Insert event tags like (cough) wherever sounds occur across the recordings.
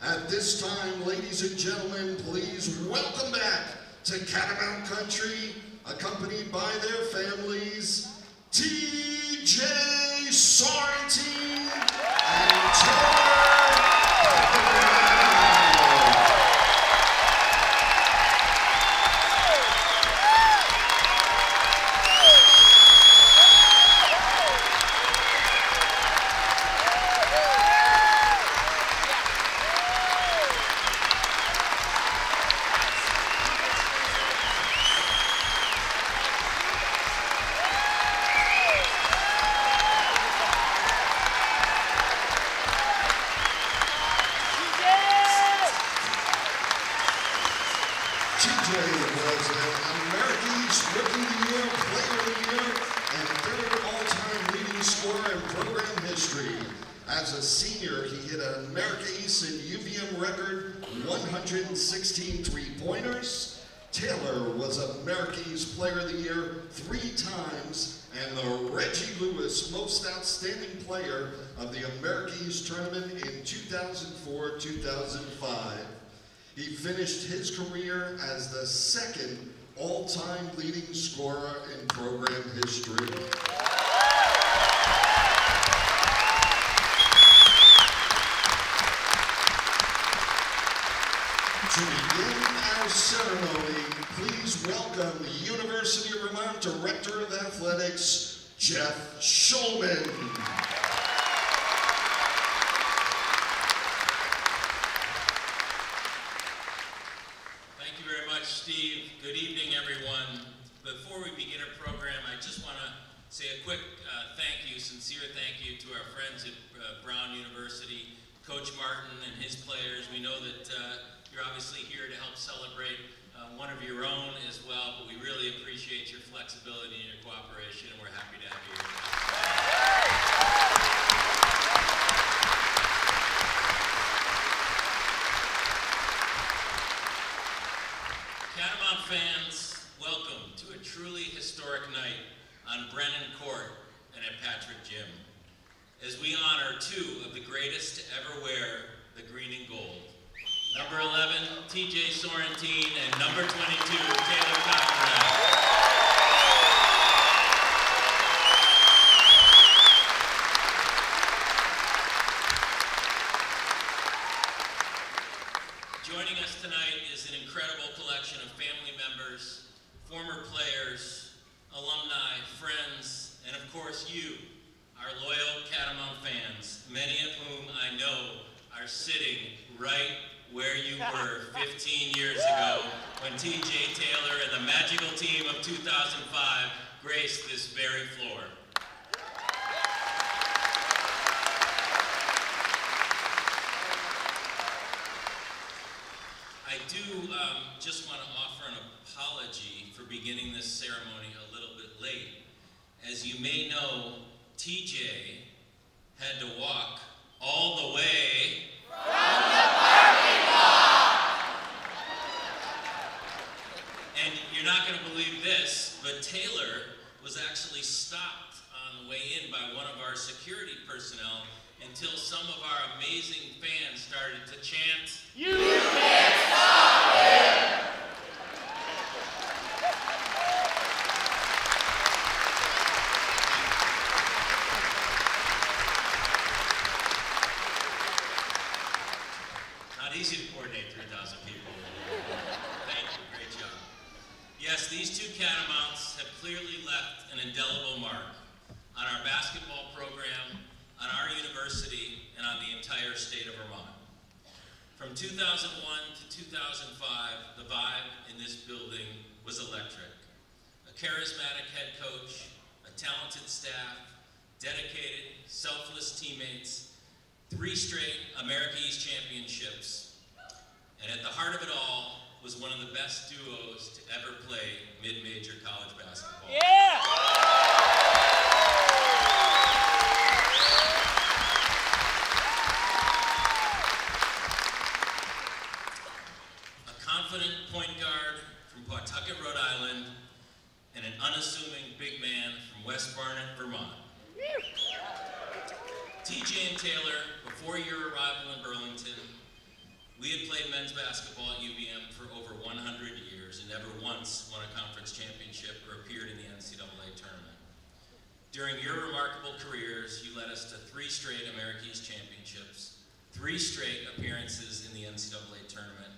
At this time, ladies and gentlemen, please welcome back to Catamount Country, accompanied by their families, T.J. Sorrentine UVM record 116 three-pointers. Taylor was East Player of the Year three times and the Reggie Lewis Most Outstanding Player of the America East Tournament in 2004-2005. He finished his career as the second all-time leading scorer in program history. To begin our ceremony, please welcome the University of Vermont Director of Athletics, Jeff Schulman. Thank you very much, Steve. Good evening, everyone. Before we begin our program, I just want to say a quick uh, thank you, sincere thank you to our friends at uh, Brown University, Coach Martin and his players. We know that uh, you're obviously here to help celebrate uh, one of your own as well, but we really appreciate your flexibility and your cooperation, and we're happy to have you here. Catamount fans, welcome to a truly historic night on Brennan Court and at Patrick Gym, as we honor two of the greatest to ever wear the green and gold. Number 11, TJ Sorrentine, and number 22, Taylor Coppenrath. Joining us tonight is an incredible collection of family members, former players, alumni, friends, and of course you, our loyal Catamount fans, many of whom I know are sitting right where you were 15 years ago when TJ Taylor and the magical team of 2005 graced this very floor. I do um, just want to offer an apology for beginning this ceremony a little bit late. As you may know, TJ had to walk all the way And you're not going to believe this, but Taylor was actually stopped on the way in by one of our security personnel until some of our amazing fans started to chant. You can't stop him! Not easy to coordinate 3,000 people. (laughs) Thank you, great job. Yes, these two catamounts have clearly left an indelible mark on our basketball program, on our university, and on the entire state of Vermont. From 2001 to 2005, the vibe in this building was electric. A charismatic head coach, a talented staff, dedicated, selfless teammates, three straight America East championships, and at the heart of it all was one of the best duos to ever play mid-major college basketball. Yeah! A confident point guard from Pawtucket, Rhode Island, and an unassuming big man from West Barnet, Vermont. TJ and Taylor, before your arrival in Burlington, we had played men's basketball at UVM for over 100 years never once won a conference championship or appeared in the NCAA tournament. During your remarkable careers, you led us to three straight America East championships, three straight appearances in the NCAA tournament,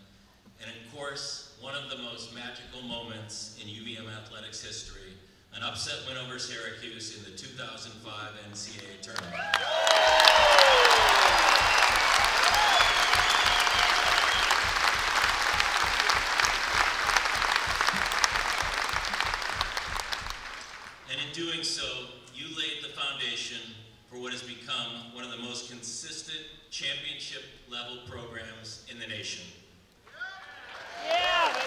and of course, one of the most magical moments in UVM athletics history, an upset win over Syracuse in the 2005 NCAA tournament. And in doing so, you laid the foundation for what has become one of the most consistent championship level programs in the nation. Yeah, baby.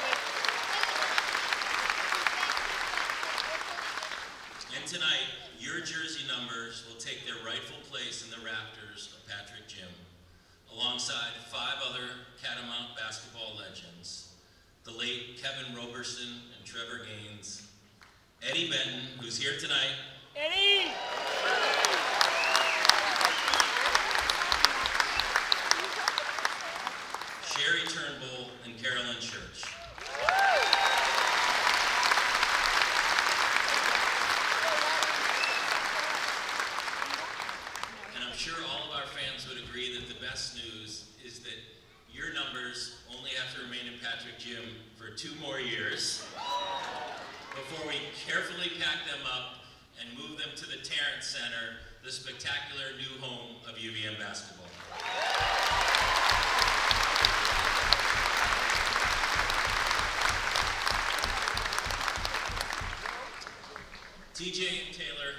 And tonight, your jersey numbers will take their rightful place in the rafters of Patrick Gym, alongside five other Catamount basketball legends the late Kevin Roberson and Trevor Gaines, Eddie Benton, who's here tonight, Eddie! Sherry Turnbull, and Carolyn Church. And I'm sure all of our fans would agree that the best news is that your numbers only have to remain in Patrick Gym for two more years before we carefully pack them up and move them to the Tarrant Center, the spectacular new home of UVM basketball. TJ and Taylor,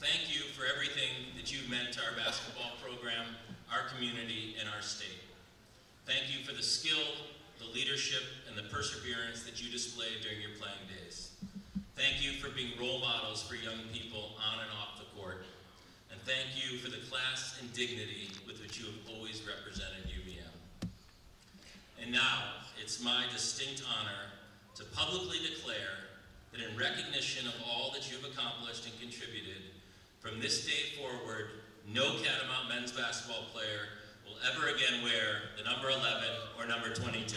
thank you for everything that you've meant to our basketball program, our community, and our state. Thank you for the skill, the leadership, and the perseverance that you displayed during your playing days. Thank you for being role models for young people on and off the court. And thank you for the class and dignity with which you have always represented UVM. And now, it's my distinct honor to publicly declare that in recognition of all that you have accomplished and contributed, from this day forward, no Catamount men's basketball player will ever again wear the number 11 or number 22.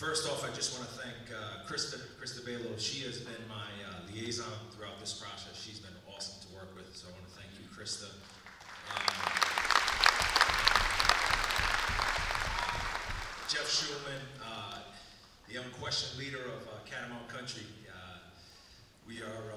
First off, I just want to thank uh, Krista, Krista Balo. She has been my uh, liaison throughout this process. She's been awesome to work with, so I want to thank you, Krista. Um, Jeff Schulman, uh, the unquestioned leader of uh, Catamount Country. Uh, we are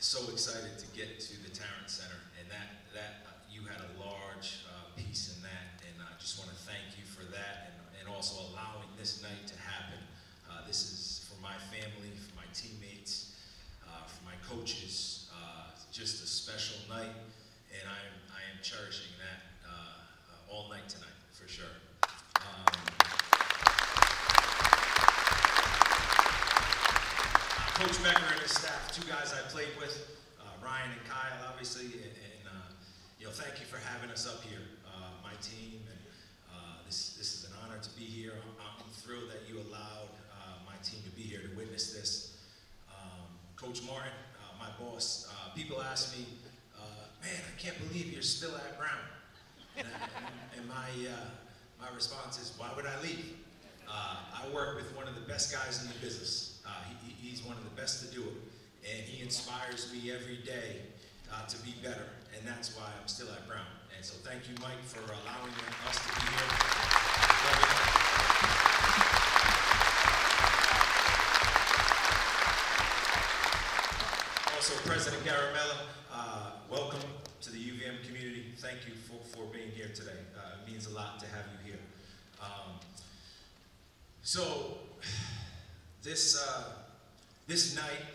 so excited to get to the Tarrant Center, and that that uh, you had a large uh, piece in that, and I just want to thank you for that, and, and also allowing this night to happen. Uh, this is for my family, for my teammates, uh, for my coaches. Uh, just a special night, and I am I am cherishing that uh, uh, all night tonight for sure. Um, Coach Becker and his staff, two guys I played with, uh, Ryan and Kyle, obviously, and, and uh, you know, thank you for having us up here, uh, my team, and uh, this this is an honor to be here. I'm, I'm thrilled that you allowed uh, my team to be here to witness this. Um, Coach Martin, uh, my boss, uh, people ask me, uh, man, I can't believe you're still at Brown. And, I, and my, uh, my response is, why would I leave? Uh, I work with one of the best guys in the business. Uh, he- he's one of the best to do it. And he inspires me every day uh, to be better. And that's why I'm still at Brown. And so thank you, Mike, for allowing us to be here. Also, President Garimella, uh, welcome to the UVM community. Thank you for, for being here today. Uh, it means a lot to have you here. Um, so, this, uh, this night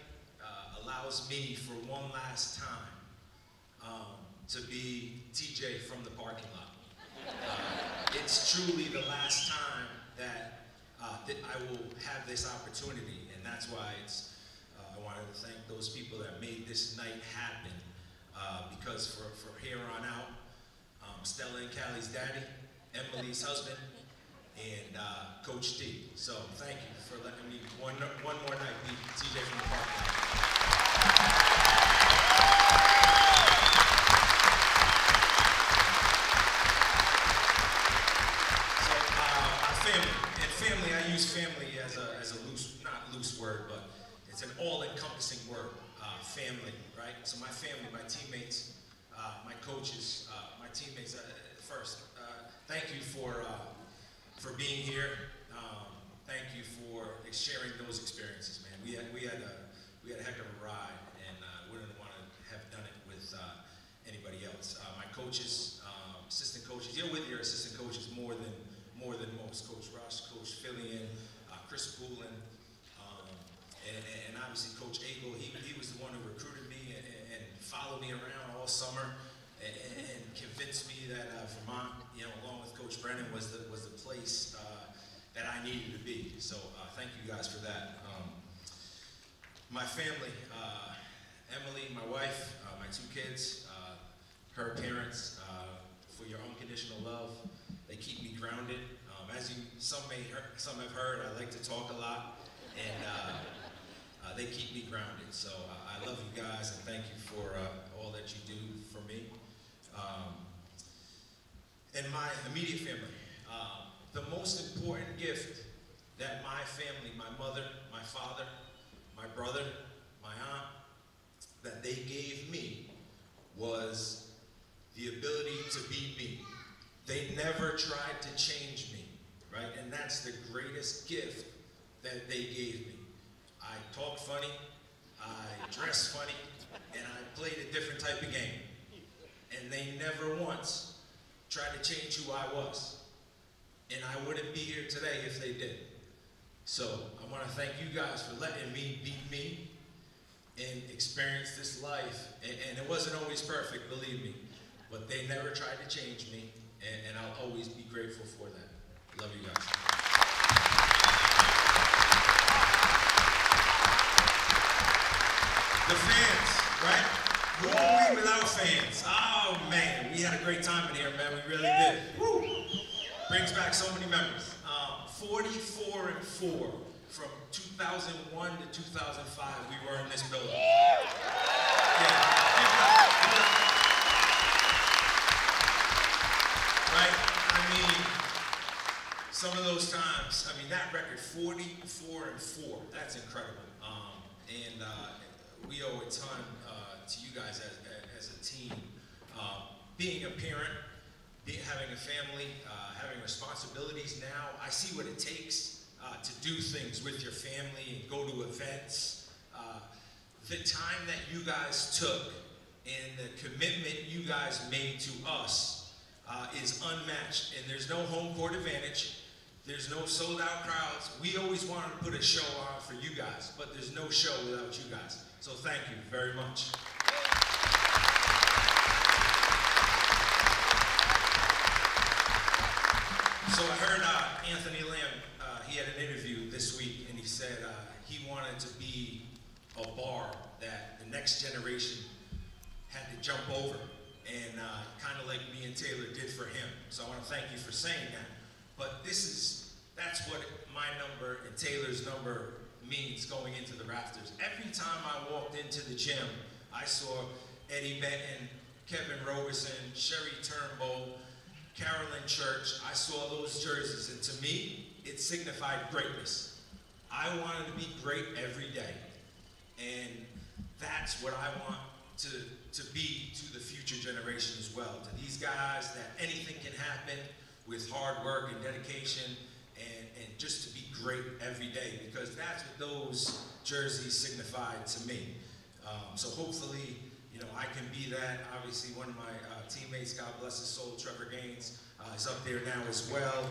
uh, allows me for one last time um, to be TJ from the parking lot. Uh, it's truly the last time that, uh, that I will have this opportunity, and that's why it's, wanted to thank those people that made this night happen, uh, because for, from here on out, um, Stella and Callie's daddy, Emily's husband, and uh, Coach T. So thank you for letting me one, one more night be TJ from the. So, uh, family, and family, I use family as a, as a loose, not loose word, but it's an all-encompassing word, uh, family, right? So my family, my teammates, uh, my coaches, uh, my teammates, uh, first, uh, thank you for, uh, for being here. Um, thank you for sharing those experiences, man. We had, we had a, we had a heck of a ride, and wouldn't want to have done it with anybody else. My coaches, um, assistant coaches, you're with your assistant coaches more than more than most. Coach Rush, Coach Fillion, Chris Poulin, and, and obviously Coach Abel. He, he was the one who recruited me and, and- followed me around all summer and, and- convinced me that uh, Vermont, you know, along with Coach Brennan, was the was the place uh, that I needed to be. So uh, thank you guys for that. Um, my family, uh, Emily, my wife, uh, my two kids, uh, her parents, for your unconditional love. They keep me grounded. Um, as you, some may, some have heard, I like to talk a lot, and uh, they keep me grounded. So uh, I love you guys, and thank you for uh, all that you do for me. Um, and my immediate family. Uh, the most important gift that my family, my mother, my father, my brother, my aunt, that they gave me was the ability to be me. They never tried to change me, right? And that's the greatest gift that they gave me. I talk funny, I dress funny, and I played a different type of game. And they never once tried to change who I was. And I wouldn't be here today if they did. So I want to thank you guys for letting me be me and experience this life. And, and it wasn't always perfect, believe me, but they never tried to change me, and, and I'll always be grateful for that. Love you guys. The fans, right? Who are we without fans? Oh man, we had a great time in here, man. We really did. Woo. Brings back so many memories. Um, 44 and 4 from 2001 to 2005, we were in this building. Yeah. Right? I mean, some of those times, I mean, that record, 44 and 4, that's incredible. Um, and uh, we owe a ton uh, to you guys as, as a team. Um, being a parent, be, having a family, uh, having responsibilities now, I see what it takes uh, to do things with your family and go to events. Uh, the time that you guys took and the commitment you guys made to us uh, is unmatched. And there's no home court advantage. There's no sold out crowds. We always wanted to put a show on for you guys, but there's no show without you guys. So thank you very much. So I heard uh, Anthony Lamb, uh, he had an interview this week, and he said uh, he wanted to be a bar that the next generation had to jump over, and uh, kind of like me and Taylor did for him. So I want to thank you for saying that. But this is, that's what my number and Taylor's number means going into the rafters. Every time I walked into the gym, I saw Eddie Benton, Kevin Roberson, Sherry Turnbull, Carolyn Church, I saw those jerseys, and to me, it signified greatness. I wanted to be great every day, and that's what I want to, to be to the future generation as well. To these guys, that anything can happen with hard work and dedication, and, and just to be great every day, because that's what those jerseys signified to me. Um, so hopefully, you know, I can be that. Obviously, one of my uh, teammates, God bless his soul, Trevor Gaines, uh, is up there now as well.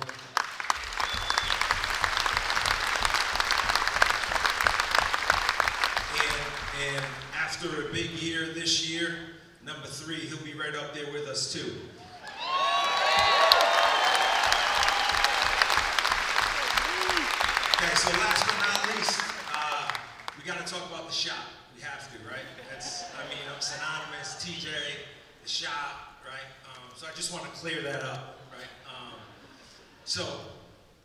And, and after a big year this year, number three, he'll be right up there with us too. Okay, so last but not least, uh, we got to talk about the shop. We have to, right? That's, I mean, I'm synonymous, TJ, the shop, right? Um, so I just want to clear that up, right? Um, so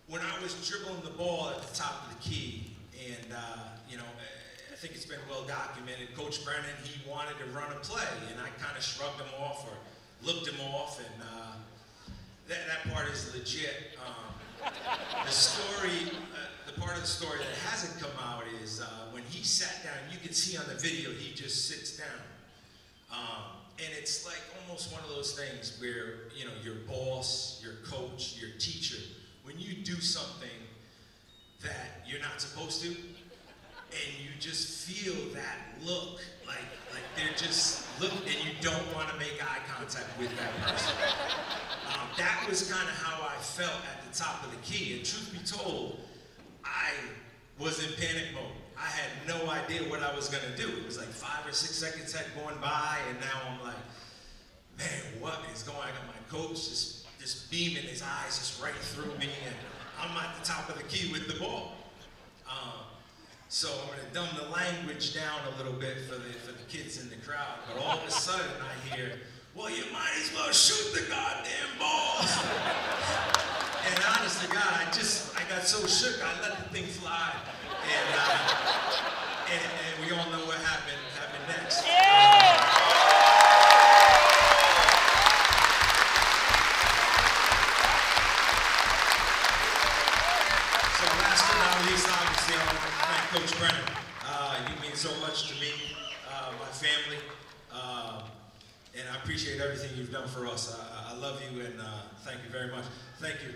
when I was dribbling the ball at the top of the key, and uh, you know, I think it's been well documented. Coach Brennan, he wanted to run a play, and I kind of shrugged him off or looked him off, and uh, that, that part is legit. Um, the story, part of the story that hasn't come out is uh, when he sat down. You can see on the video he just sits down, um, and it's like almost one of those things where you know your boss, your coach, your teacher, when you do something that you're not supposed to, and you just feel that look, like like they're just look, and you don't want to make eye contact with that person. Um, that was kind of how I felt at the top of the key. And truth be told, I was in panic mode. I had no idea what I was gonna do. It was like five or six seconds had gone by, and now I'm like, man, what is going? on? My coach just just beaming his eyes just right through me, and I'm at the top of the key with the ball. Um, so I'm gonna dumb the language down a little bit for the for the kids in the crowd. But all of a sudden I hear, well, you might as well shoot the goddamn ball. (laughs) and honest to God, I just I got so shook I let the thing fly. And uh, and, and we all know what happened happened next. So last but not least, obviously, I want to thank Coach Brennan. Uh, you mean so much to me, uh, my family, uh, and I appreciate everything you've done for us. I, I love you and uh, thank you very much. Thank you.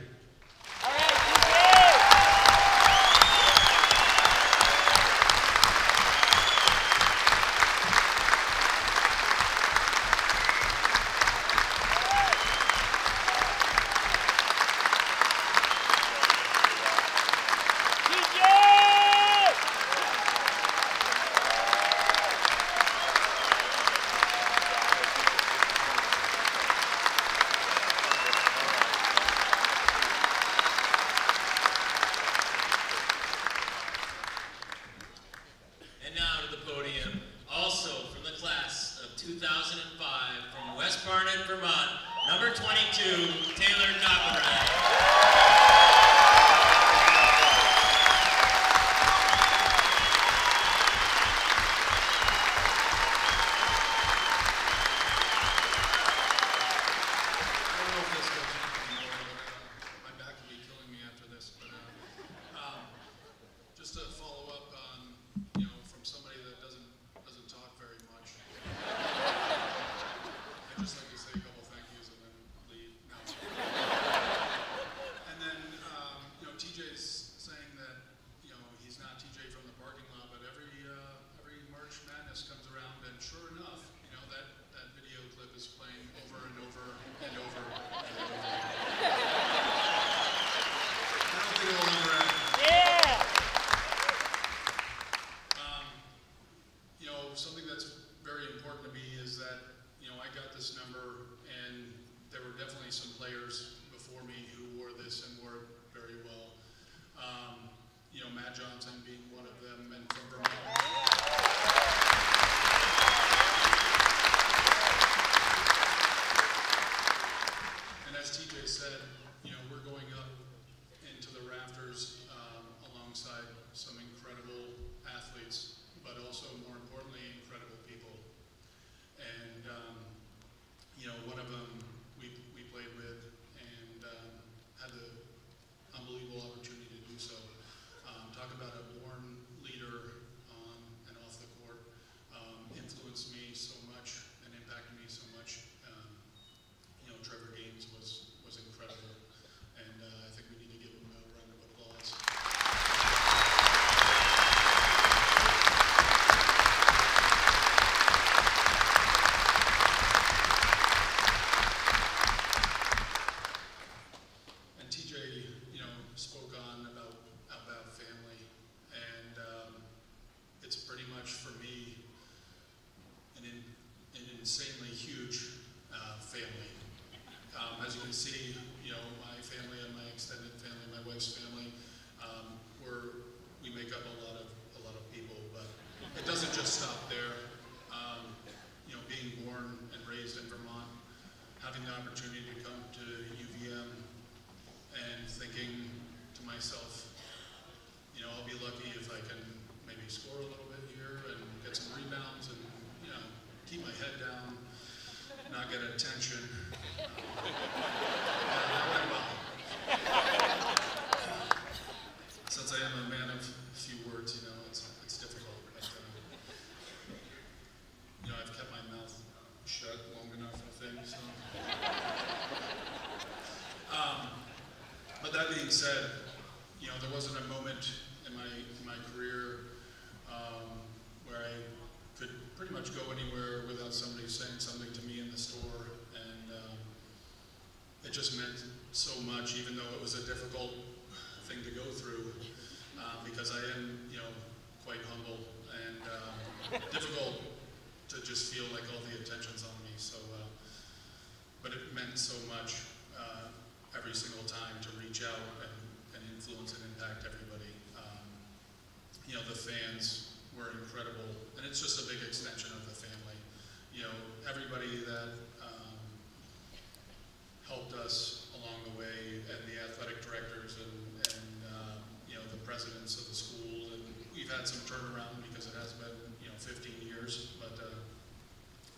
residents of the school. And we've had some turnaround because it has been, you know, 15 years, but uh,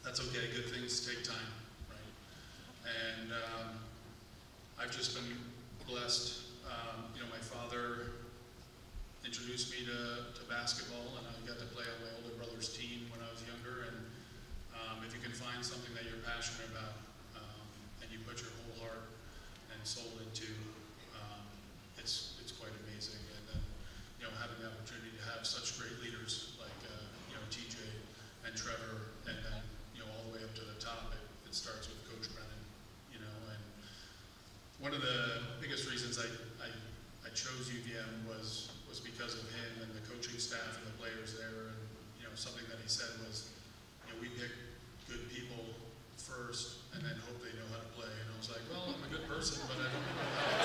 that's okay. Good things take time, right? And um, I've just been blessed. Um, you know, my father introduced me to, to basketball, and I got to play on my older brother's team when I was younger. And um, if you can find something that you're passionate about um, and you put your whole heart and soul into, um, it's you know, having the opportunity to have such great leaders like, uh, you know, TJ and Trevor, and then, you know, all the way up to the top, it, it starts with Coach Brennan, you know, and one of the biggest reasons I, I, I chose UVM was, was because of him and the coaching staff and the players there, and, you know, something that he said was, you know, we pick good people first, and then hope they know how to play, and I was like, well, I'm a good person, but I don't know how to play."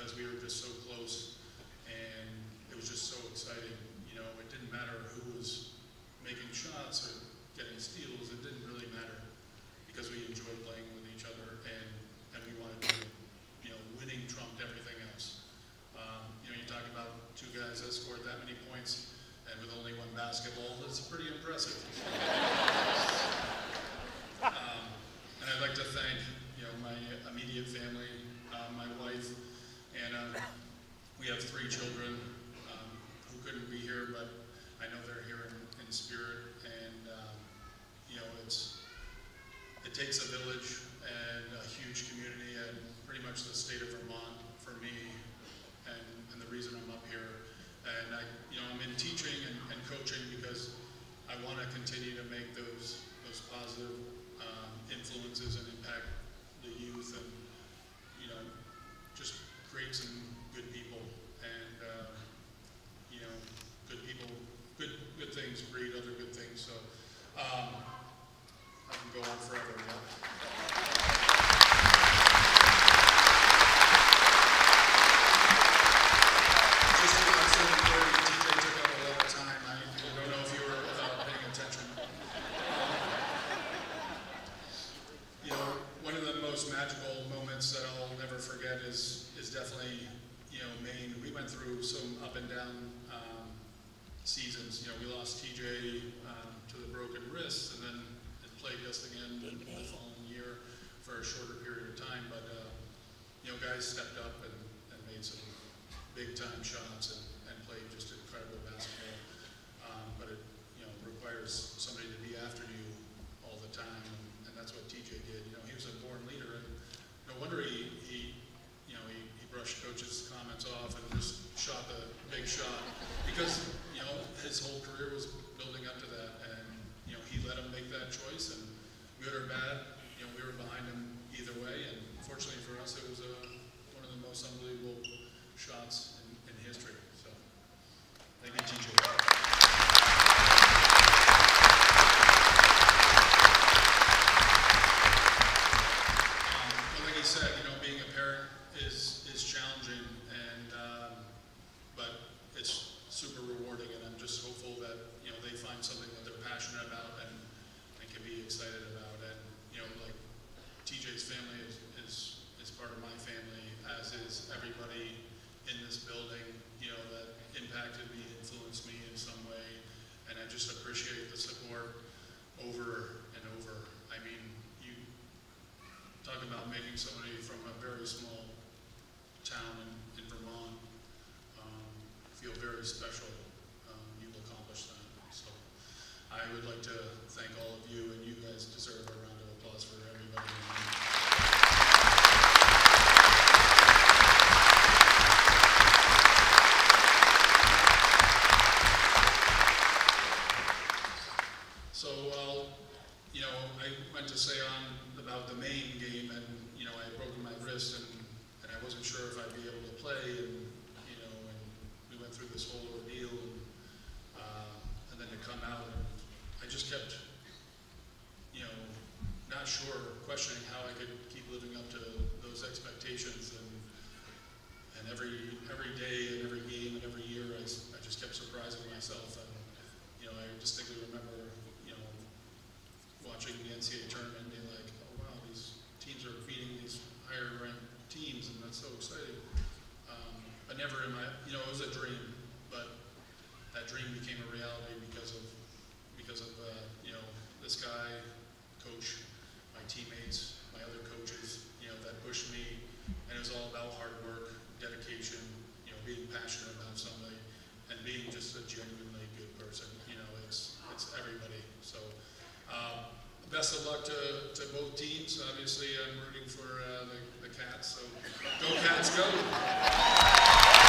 because we were just so close and it was just so exciting. You know, it didn't matter who was making shots or getting steals, it didn't really matter because we enjoyed playing with each other and, and we wanted to, you know, winning trumped everything else. Um, you know, you talk about two guys that scored that many points and with only one basketball, that's pretty impressive. (laughs) um, and I'd like to thank, you know, my immediate family, Anna. We have three children um, who couldn't be here, but I know they're here in, in spirit. And, um, you know, it's, it takes a village and a huge community and pretty much the state of Vermont for me and, and the reason I'm up here. And I, you know, I'm in teaching and, and coaching because I want to continue to make those, those positive um, influences and impact the youth and, you know, just create some good people. And, uh, you know, good people, good, good things breed other good things. So, um, I can go on forever, yeah. Just about seven thirty, TJ took up a lot of time. I don't know if you were uh, paying attention. You know, one of the most magical moments that I'll never forget is, is definitely, you know, Maine. We went through some up and down, um, seasons. You know, we lost TJ, um, to the broken wrist and then it plagued us again the following year for a shorter period of time. But, uh, you know, guys stepped up and, and made some big time shots and, and played just incredible basketball. Um, but it, you know, requires somebody to be after you all the time, and, and that's what TJ did. You know, he was a born leader, and no wonder he, he you know, he, he brushed comments off and just shot the big shot. Because, you know, his whole career was building up to that, and, you know, he let him make that choice, and good or bad, you know, we were behind him either way, and fortunately for us, it was a, one of the most unbelievable shots in, in history, so, thank you, TJ. Um, but like he said, you know, being a parent is, is challenging and, um, but it's super rewarding and I'm just hopeful that, you know, they find something that they're passionate about and, and can be excited about. And, you know, like TJ's family is, is, is part of my family, as is everybody in this building, you know, that impacted me, influenced me in some way. And I just appreciate the support over and over. I mean, you, talk about making somebody from a very small town in, in Vermont um, feel very special. Um, you've accomplished that. So I would like to thank all of you, and you guys deserve a round of applause for everybody. in the room. So, well, you know, I went to say on about the Maine game and, you know, I had broken my wrist and, and I wasn't sure if I'd be able to play and, you know, and we went through this whole ordeal and, uh, and then to come out and I just kept, you know, not sure, questioning how I could keep living up to those expectations and, and every, every day and every game and every year, I, s- I just kept surprising myself and, you know, I distinctly remember, you know, watching the NCAA tournament and being like, oh wow, these teams are beating these higher ranked teams and that's so exciting. Um, but never in my, you know, it was a dream, but that dream became a reality because of, because of, uh, you know, this guy, coach, my teammates, my other coaches, you know, that pushed me. And it was all about hard work, dedication, you know, being passionate about something and being just a genuinely good person. You know, it's, it's everybody. So, um, best of luck to, to both teams. Obviously, I'm rooting for uh, the, the Cats, so go Cats, go!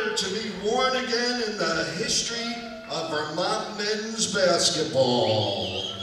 never to be worn again in the history of Vermont men's basketball.